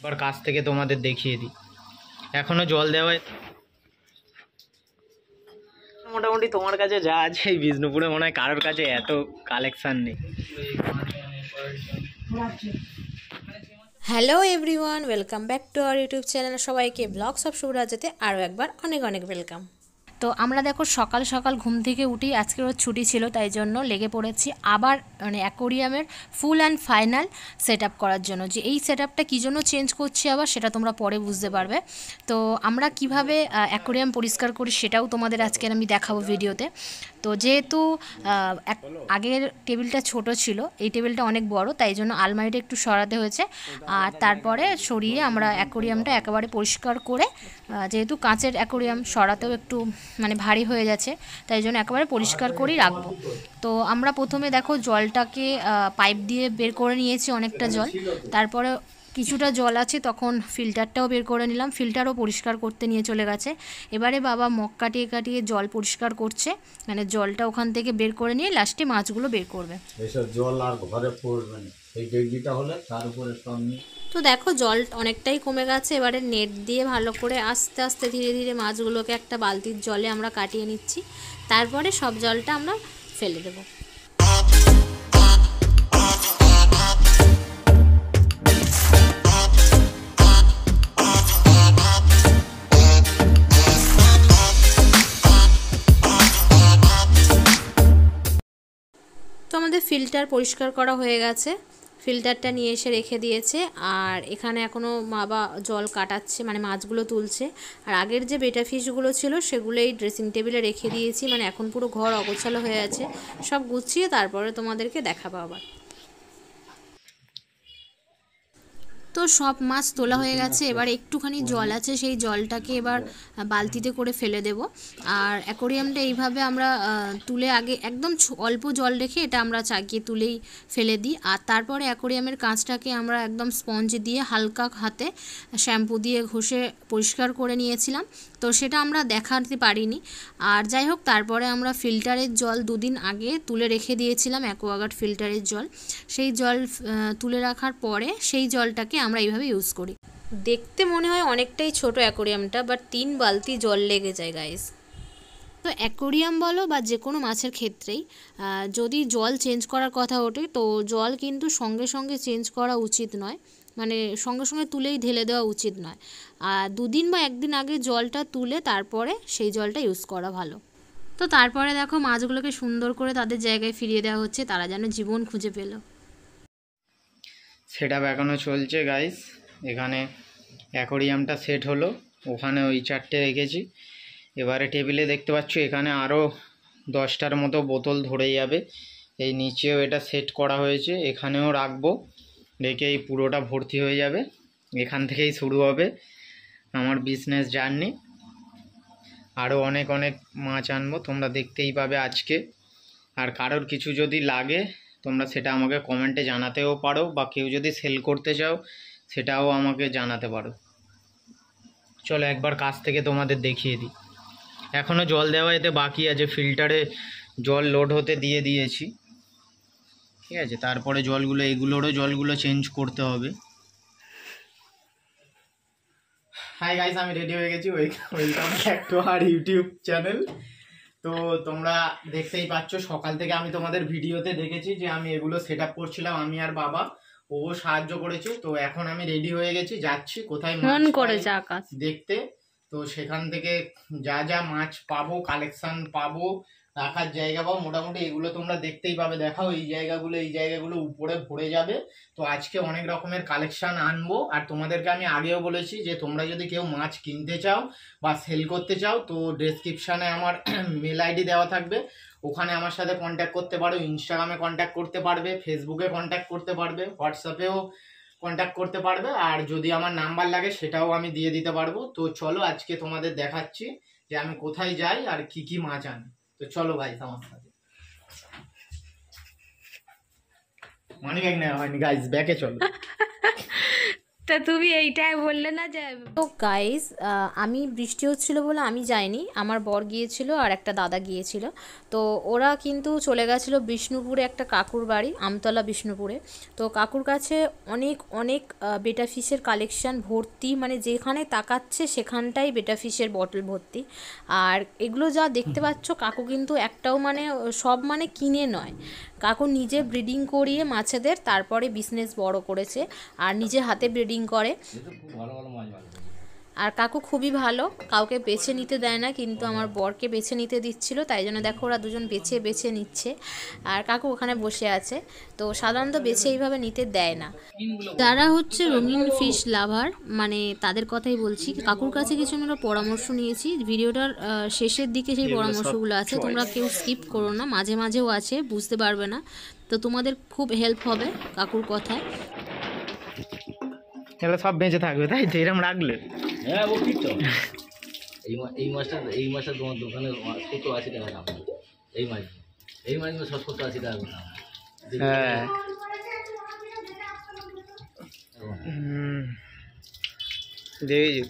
এবার কাছ থেকে তোমাদের দেখিয়ে দিই। এখনও জল দেওয়ায় মোটামুটি তোমার কাছে যা আছে এই বিষ্ণুপুরে মনে হয় কারোর কাছে এত কালেকশান নেই। Hello everyone welcome back to our YouTube channel সবাইকে ব্লগ ব্লগস অফ শুভরাজাতে আরও একবার অনেক অনেক ওয়েলকাম তো আমরা দেখো সকাল সকাল ঘুম থেকে উঠি আজকে ওর ছুটি ছিল, তাই জন্য লেগে পড়েছি। আবার মানে অ্যাকোরিয়ামের ফুল অ্যান্ড ফাইনাল সেট করার জন্য যে এই সেট আপটা কী জন্য চেঞ্জ করছি আবার সেটা তোমরা পরে বুঝতে পারবে। তো আমরা কীভাবে অ্যাকোরিয়াম পরিষ্কার করি সেটাও তোমাদের আজকে আমি দেখাবো ভিডিওতে তো যেহেতু এক- আগের টেবিলটা ছোট ছিল, এই টেবিলটা অনেক বড়, তাই জন্য আলমারিটা একটু সরাতে হয়েছে। আর তারপরে সরিয়ে আমরা অ্যাকোরিয়ামটা একেবারে পরিষ্কার করে যেহেতু কাঁচের অ্যাকোরিয়াম সরাতেও একটু মানে ভারী হয়ে যাচ্ছে, তাই জন্য একেবারে পরিষ্কার করেই রাখব। তো আমরা প্রথমে দেখো জলটাকে পাইপ দিয়ে বের করে নিয়েছি অনেকটা জল। তারপরে কিছুটা জল আছে তখন ফিল্টারটাও বের করে নিলাম। ফিল্টারও পরিষ্কার করতে নিয়ে চলে গেছে। এবারে বাবা মগ কাটিয়ে কাটিয়ে জল পরিষ্কার করছে। মানে জলটা ওখান থেকে বের করে নিয়ে লাস্টে মাছগুলো বের করবে। জল আর ঘরে পড়বে না। এই ডেগজিটা হলে তার উপরে সব তো দেখো জল অনেকটাই কমে গেছে। এবারে নেট দিয়ে ভালো করে আস্তে আস্তে ধীরে ধীরে মাছগুলোকে একটা বালতির জলে আমরা কাটিয়ে নিচ্ছি। তারপরে সব জলটা আমরা ফেলে দেবো। ফিল্টার পরিষ্কার করা হয়ে গেছে। ফিল্টারটা নিয়ে এসে রেখে দিয়েছে। আর এখানে এখনও বাবা জল কাটাচ্ছে মানে মাছগুলো তুলছে। আর আগের যে বেটা ফিশগুলো ছিল সেগুলো এই ড্রেসিং টেবিলে রেখে দিয়েছি। মানে এখন পুরো ঘর অগোছালো হয়ে আছে। সব গুছিয়ে তারপরে তোমাদেরকে দেখাবো আবার। তো সব মাছ তোলা হয়ে গেছে এবার একটুখানি জল আছে সেই জলটাকে এবার বালতিতে করে ফেলে দেব। আর অ্যাকোরিয়ামটা এইভাবে আমরা তুলে আগে একদম অল্প জল রেখে এটা আমরা চাকিয়ে তুলেই ফেলে দিই। আর তারপরে অ্যাকোরিয়ামের কাঁচটাকে আমরা একদম স্পঞ্জ দিয়ে হালকা হাতে শ্যাম্পু দিয়ে ঘষে পরিষ্কার করে নিয়েছিলাম। তো সেটা আমরা দেখাতে পারিনি। আর যাই হোক তারপরে আমরা ফিল্টারের জল দুদিন আগে তুলে রেখে দিয়েছিলাম অ্যাকোয়াগার্ড ফিল্টারের জল। সেই জল তুলে রাখার পরে সেই জলটাকে আমরা এইভাবে ইউজ করি। দেখতে মনে হয় অনেকটাই ছোট অ্যাকোরিয়ামটা বাট তিন বালতি জল লেগে যায় গাইস তো অ্যাকোরিয়াম বলো বা যে কোনো মাছের ক্ষেত্রেই যদি জল চেঞ্জ করার কথা ওঠে তো জল কিন্তু সঙ্গে সঙ্গে চেঞ্জ করা উচিত নয়। মানে সঙ্গে সঙ্গে তুলেই ঢেলে দেওয়া উচিত নয়। আর দুদিন বা একদিন আগে জলটা তুলে তারপরে সেই জলটা ইউজ করা ভালো। তো তারপরে দেখো মাছগুলোকে সুন্দর করে তাদের জায়গায় ফিরিয়ে দেওয়া হচ্ছে তারা যেন জীবন খুঁজে পেল। সেট আপ এখনও চলছে গাইস এখানে অ্যাকোরিয়ামটা সেট হলো। ওখানে ওই চারটে রেখেছি। এবারে টেবিলে দেখতে পাচ্ছ, এখানে আরও দশটার মতো বোতল ধরে যাবে। এই নিচেও এটা সেট করা হয়েছে। এখানেও রাখব। রেখে এই পুরোটা ভর্তি হয়ে যাবে। এখান থেকেই শুরু হবে আমার বিজনেস জার্নি আরও অনেক অনেক মাছ আনব, তোমরা দেখতেই পাবে আজকে। আর কারোর কিছু যদি লাগে তোমরা সেটা আমাকে কমেন্টে জানাতেও পারো বা কেউ যদি সেল করতে চাও, সেটাও আমাকে জানাতে পারো। চলো একবার কাছ থেকে তোমাদের দেখিয়ে দিই। এখনও জল দেওয়া এতে বাকি আছে ফিল্টারে জল লোড হতে দিয়ে দিয়েছি। ঠিক আছে, তারপরে জলগুলো, এগুলোরও জলগুলো চেঞ্জ করতে হবে। হাই গাইস আমি রেডি হয়ে গেছি। Welcome back to our YouTube channel তো তোমরা দেখতেই পাচ্ছ সকাল থেকে আমি তোমাদের ভিডিওতে দেখেছি যে আমি এগুলো সেট আপ করছিলাম আমি আর বাবা। ও সাহায্য করেছে তো এখন আমি রেডি হয়ে গেছি যাচ্ছি। কোথায় মন করে পাই আকাশ দেখতে। তো সেখান থেকে যা যা মাছ পাবো কালেকশন পাবো রাখার জায়গা পাবো মোটামুটি এগুলো তোমরা দেখতেই পাবে। দেখাও, এই জায়গাগুলো এই জায়গাগুলো উপরে ভরে যাবে। তো আজকে অনেক রকমের কালেকশান আনব। আর তোমাদেরকে আমি আগেও বলেছি যে, তোমরা যদি কেউ মাছ কিনতে চাও বা সেল করতে চাও, তো ডেসক্রিপশানে আমার মেল আইডি দেওয়া থাকবে। ওখানে আমার সাথে কন্ট্যাক্ট করতে পারো। ইনস্টাগ্রামে কন্ট্যাক্ট করতে পারবে ফেসবুকে কন্ট্যাক্ট করতে পারবে হোয়াটসঅ্যাপেও কন্ট্যাক্ট করতে পারবে। আর যদি আমার নাম্বার লাগে, সেটাও আমি দিয়ে দিতে পারব। তো চলো আজকে তোমাদের দেখাচ্ছি যে আমি কোথায় যাই আর কি কি মাছ আনি। তো চলো ভাই আমার সাথে। মানি ব্যাগ নেওয়া হয়নি গাইজ ব্যাকে চলো। তা তুমি এইটাই বললে না যে তো গাইজ আমি বৃষ্টি হচ্ছিল বলে আমি যাইনি। আমার বর গিয়েছিল আর একটা দাদা গিয়েছিল। তো ওরা কিন্তু চলে গেছিল বিষ্ণুপুরে একটা কাকুর বাড়ি, আমতলা বিষ্ণুপুরে। তো কাকুর কাছে অনেক অনেক বেটা ফিশের কালেকশন ভর্তি মানে যেখানে তাকাচ্ছে সেখানটাই বেটা ফিশের বটল ভর্তি। আর এগুলো যা দেখতে পাচ্ছ, কাকু কিন্তু একটাও মানে সব মানে কিনে নয়। কাকু নিজে ব্রিডিং করিয়ে মাছেদের, তারপরে বিজনেস বড় করেছে। আর নিজে হাতে ব্রিডিং করে। মাছ ভালো আর কাকু খুবই ভালো, কাউকে বেছে নিতে দেয় না, কিন্তু আমার বরকে বেছে নিতে দিচ্ছিল, তাই জন্য দেখো ওরা দুজন বেছে বেছে নিচ্ছে। আর কাকু ওখানে বসে আছে, তো সাধারণত বেছে এইভাবে নিতে দেয় না। যারা হচ্ছে রঙিন ফিশ লাভার মানে তাদের কথাই বলছি। কাকুর কাছে কিছু আমরা পরামর্শ নিয়েছি। ভিডিওটার শেষের দিকে সেই পরামর্শগুলো আছে, তোমরা কেউ স্কিপ করো না, মাঝে মাঝেও আছে, বুঝতে পারবে না। তো তোমাদের খুব হেল্প হবে কাকুর কথায়। এগুলো সব বেঁচে থাকবে তাই তো? এরম রাখলে। হ্যাঁ ও ঠিক তো। এই এই মাছটা এই মাছটা তোমার দোকানে সত্তর আশি টাকা দাম। এই মাছ এই মাছগুলো সব সত্তর আশি টাকা দাম। হ্যাঁ। দেখেছি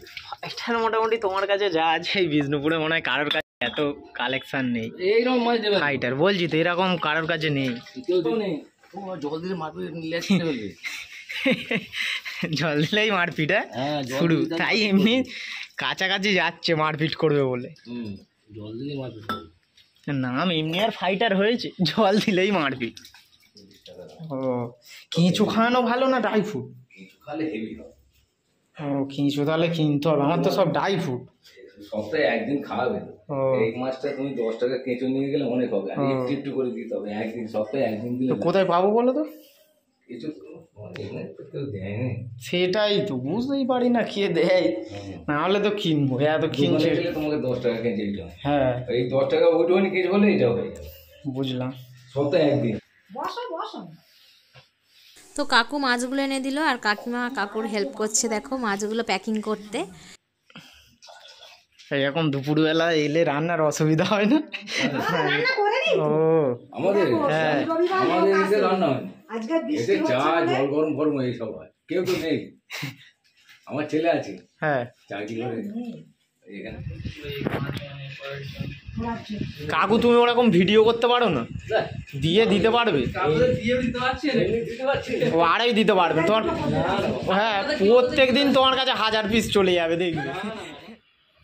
এটার মোটামুটি তোমার কাছে যা আছে এই বিষ্ণুপুরে মনে হয় কারোর কাছে এত কালেকশন নেই। এইরকম মাছ দেবে বলছি তো এরকম কারোর কাছে নেই। কেউ নেই জল দিলে মারবে নিলে জল দিলেই মারপিট হ্যাঁ? হ্যাঁ শুরু। তাই এমনি কাছাকাছি যাচ্ছে মারপিট করবে বলে। জল নাম এমনি আর ফাইটার হয়েছে জল দিলেই মারপিট। ও কিঁচু খাওয়ানো ভালো না ড্রাই ফ্রুট ও কিঁচু তাহলে কিনতে হবে আমার তো সব ড্রাই ফ্রুট সপ্তাহে একদিন খাওয়াবে। এই মাছটা তুমি দশ টাকা কেঁচো নিয়ে গেলে অনেক হবে একটু একটু করে দিতে হবে একদিন সপ্তাহে একদিন দিলে কোথায় পাবো বলো তো? কেঁচো সেটাই তো বুঝতেই পারি না কে দেয়। না হলে তো কিনবো এত কিনছে। তোমাকে দশ টাকা দিতে হ্যাঁ। এই দশ টাকা ওইটুখানি হলে হয়ে যাবে। বুঝলাম। সপ্তাহে একদিন। তো কাকু মাছগুলো এনে দিল আর কাকিমা কাকুর হেল্প করছে দেখো মাছগুলো প্যাকিং করতে। এরকম দুপুরবেলা এলে রান্নার অসুবিধা হয় না? ও। আমাদের? হ্যাঁ। আমাদের রান্না হয় এতে চা জল গরম গরম এইসব হয়। কেউ তো নেই। আমার ছেলে আছে। হ্যাঁ। চাকরি করে কাকু তুমি ওরকম ভিডিও করতে পারো না? দিয়ে দিতে পারবে? ও আড়াই দিতে পারবে। তোমার হ্যাঁ প্রত্যেক দিন তোমার কাছে হাজার পিস চলে যাবে দেখবে।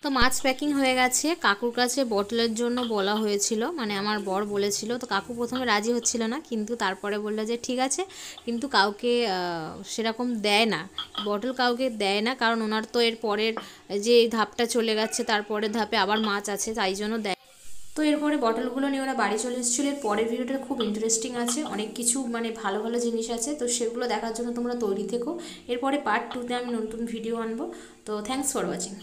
তো মাছ প্যাকিং হয়ে গেছে। কাকুর কাছে বটলের জন্য বলা হয়েছিল। মানে আমার বর বলেছিল, তো কাকু প্রথমে রাজি হচ্ছিল না, কিন্তু তারপরে বলল যে ঠিক আছে, কিন্তু কাউকে সেরকম দেয় না। বটল কাউকে দেয় না, কারণ ওনার তো এর পরের যে ধাপটা চলে গেছে তারপরের ধাপে আবার মাছ আছে, তাই জন্য দেয়। তো এরপরে বটলগুলো নিয়ে ওরা বাড়ি চলে এসেছিল। এর পরের ভিডিওটা খুব ইন্টারেস্টিং আছে। অনেক কিছু মানে ভালো ভালো জিনিস আছে। তো সেগুলো দেখার জন্য তোমরা তৈরি থেকো। এরপরে পার্ট টুতে আমি নতুন ভিডিও আনব। তো থ্যাংকস ফর ওয়াচিং